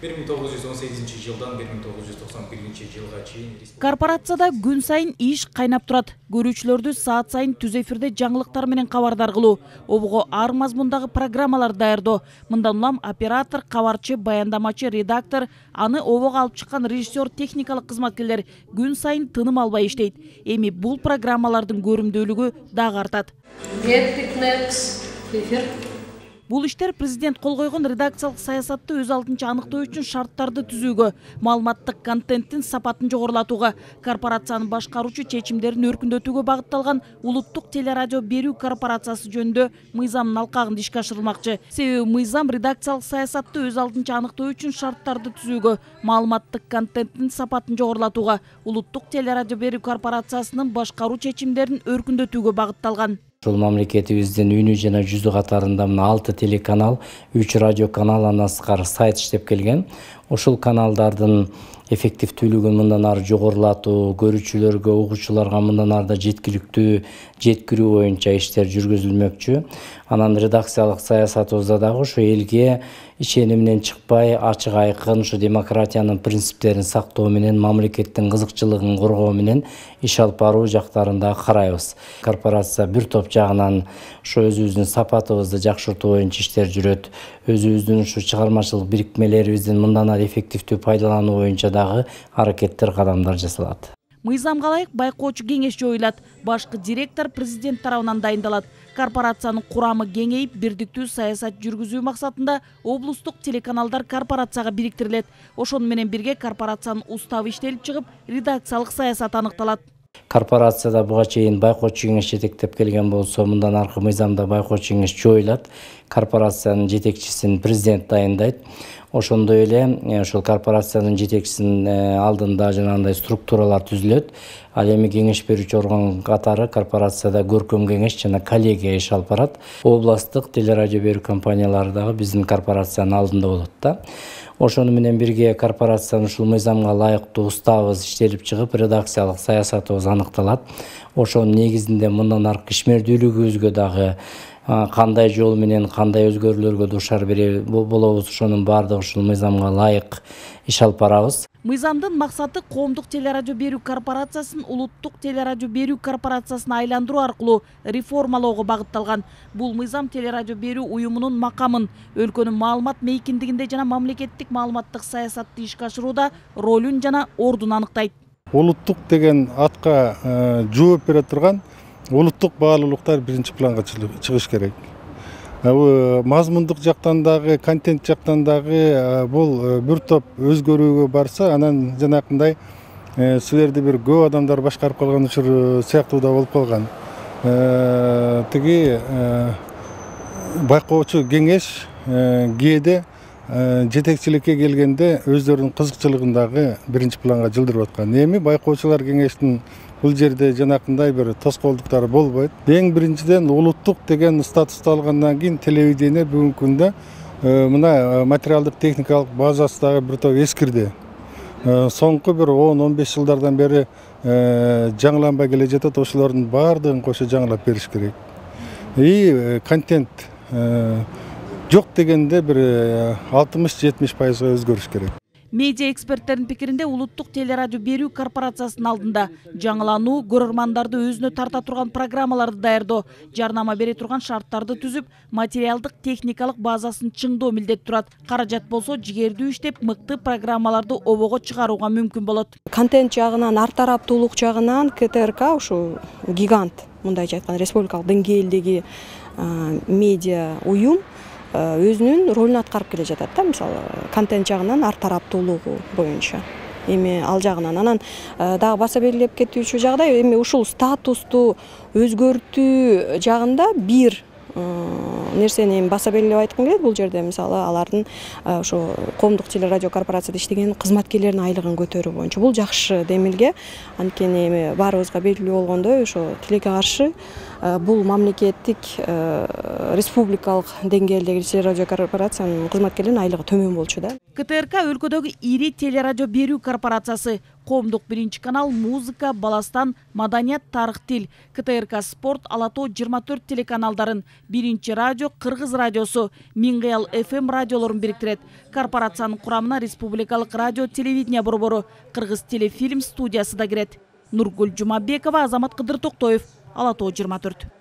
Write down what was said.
бир миң тогуз жүз он сегизинчи жылдан бир миң тогуз жүз токсон биринчи жылга чейин корпорацияда күн сайын иш кайнап турат көрүүчүлөрдү саат сайын түз эфирде жаңылыктар менен кабардар кылуу обого ар мазмундагы программалар даярдоо мындан улам оператор кабарчы баяндамачы редактор аны обого алып чыккан режиссер техникалык кызматкерлер күн сайын тыным албай иштейт эми бул программалардын көрүмдүүлүгү дагы артат эфир. Бул иштер президент кол койгон редакциялык саясатты өз алдынча аныктоо үчүн шарттарды түзүүгө маалыматтык контенттин сапатын жогорулатууга корпорациянын башкаруучу чечимдерин өркүндөтүүгө багытталган улуттук телерадио берүү корпорациясы жөнүндө мыйзамдын алкагында ишке ашырылмакчы. Себеби мыйзам редакциялык саясатты өз алдынча аныктоо үчүн шарттарды түзүүгө маалыматтык контенттин сапатын жогорулатууга улуттук телерадио берүү корпорациясынын башкаруу чечимдерин өркүндөтүүгө багытталган ушул мамлекетибиздин үнү жана жүзү катарында мына алты телеканал үч радио канал андан сырткары сайт иштеп келген. Ушул каналдардын эффективдүүлүгүн мындан ары жогорулатуу көрүүчүлөргө угуучуларга мындан ары да жеткиликтүү жеткирүү боюнча иштер жүргүзүлмөкчү анан редакциялык саясатыбызда дагы ушу элге ишениминен чыкпай ачык айкын ушу демократиянын принциптерин сактоо менен мамлекеттин кызыкчылыгын коргоо менен иш алып баруу жактарын дагы карайбыз корпорация бир топ жагынан ушу өзүбүздүн сапатыбызды жакшыртуу боюнча иштер жүрөт өзүбүздүн ушу чыгармачылык бириктмелерибиздин мындан ары эффективдүү пайдалануу боюнча дагы аракеттер кадамдар жасалат. Мыйзамга ылайык байкоочу кеңеш жоюлат. Башкы директор президент тарабынан дайындалат. Корпорациянын курамы кеңейип бирдиктүү саясат жүргүзүү максатында облустук телеканалдар корпорацияга бириктирилет. Ошону менен бирге корпорациянын уставы иштелип чыгып редакциялык саясат аныкталат. Корпорацияда буга чейин байкоочу кеңеш жетектеп келген болсо мындан аркы мыйзамда байкоочу кеңеш жоюлат. Корпорациянын жетекчисин президент дайындайт. Ошондой эле э, ошол корпорациянын жетекчисинин э, алдында жанагындай структуралар түзүлөт. Ал эми кеңеш берүүчү орган катары корпорацияда көркөм кеңеш жана коллегия иш алып барат. Областтык телерадио берүү компаниялары дагы биздин корпорациянын алдында болот да. Ошону менен бирге корпорациянын ушул мыйзамга ылайыктуу уставыбыз иштелип чыгып редакциялык саясатыбыз аныкталат. Ошонун негизинде мындан аркы ишмердүүлүгүбүзгө дагы кандай жол менен кандай өзгөрүүлөргө дуушар болобуз? Ошонун баардыгы ушул мыйзамга ылайык иш алып барабыз. Мыйзамдын максаты коомдук телерадио берүү корпорациясын улуттук телерадио берүү корпорациясына айландыруу аркылуу реформалоого багытталган. Бул мыйзам телерадио берүү уюмунун макамын өлкөнүн маалымат мейкиндигинде жана мамлекеттик маалыматтык саясатты ишке ашырууда ролун жана ордун аныктайт. Улуттук деген атка э, жооп бере турган улуттук баалуулуктар биринчи планга чыгыш керек. Мазмундук жактан дагы контент жактан дагы бул бир топ өзгөрүүгө барса анан жанакындай силерди бир көп адамдар башкарып калган учур сыяктуу да болуп калган. Тиги байкоочу кеңеш кээде жетекчиликке келгенде өздөрүнүн кызыкчылыгын дагы биринчи планга жылдырып аткан. Эми байкоочулар кеңештин бул жерде жанакындай бир тоскоолдуктар болбойт эң биринчиден улуттук деген статусту алгандан кийин телевидение бүгүнкү күндө мына материалдык техникалык базасы дагы бир топ эскирди соңку бир он он жылдардан бери жаңыланбай келе жатат ошолордун баардыгын кошо жаңылап бериш керек. И контент жок дегенде бир алтымыш жетимиш пайызга өзгөрүш керек. Медиа эксперттердин пикиринде улуттук телерадио берүү корпорациясынын алдында жаңылануу көрөрмандарды өзүнө тарта турган программаларды даярдоо жарнама бере турган шарттарды түзүп материалдык техникалык базасын чыңдоо милдет турат. Каражат болсо жигердүү иштеп мыкты программаларды обого чыгарууга мүмкүн болот. Контент жагынан ар тараптуулук жагынан ктрк ушу гигант мындайча айтканда республикалык деңгээлдеги медиа уюм өзүнүн ролун аткарып келе жатат да мисалы контент жагынан ар тараптуулугу боюнча. Эми ал жагынан анан э, дагы баса белгилеп кетүүчү жагдай эми ушул статусту өзгөртүү жагында бир нерсени эми баса белгилеп айткым келет бул жерде мисалы алардын ошо коомдук телерадио корпорацияда иштеген кызматкерлердин айлыгын көтөрүү боюнча. Бул жакшы демилге. Анткени эми баарыбызга белгилүү болгондой ошо тилекке каршы бул мамлекеттик республикалык деңгээлдеги телерадио корпорациянын кызматкерлеринин айлыгы төмөн болчу да. Ктрк өлкөдөгү ири телерадио берүү корпорациясы коомдук биринчи канал музыка баластан маданият тарых тил ктрк спорт ала тоо жыйырма төрт телеканалдарын. Биринчи радио кыргыз радиосу миң кыял фм радиолорун бириктирет. Корпорациянын курамына республикалык радио телевидение борбору. Кыргыз телефильм студиясы да кирет. Нургүл жумабекова азамат кыдыр токтоев ала тоо жыйырма төрт.